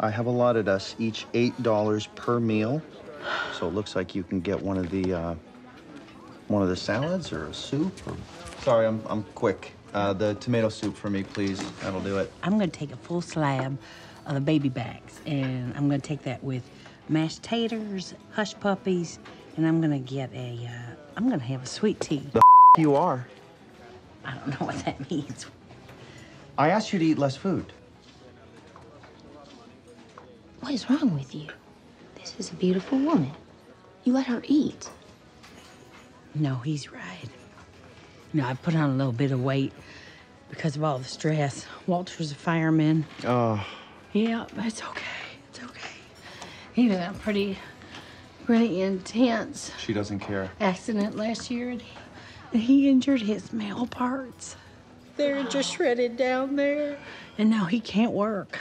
I have allotted us each $8 per meal. So it looks like you can get one of the uh, one of the salads or a soup. Or... Sorry, I'm, I'm quick. Uh, the tomato soup for me, please. That'll do it. I'm gonna take a full slab of the baby backs, and I'm gonna take that with mashed taters, hush puppies, and I'm gonna get a. Uh, I'm gonna have a sweet tea. The you are. I don't know what that means. I asked you to eat less food. What is wrong with you? This is a beautiful woman. You let her eat. No, he's right. You know, I put on a little bit of weight because of all the stress. Walter's a fireman. Oh. Yeah, but it's okay. It's okay. He was in a pretty, pretty intense She doesn't care. accident last year, and he, and he injured his male parts. They're just shredded down there, and now he can't work.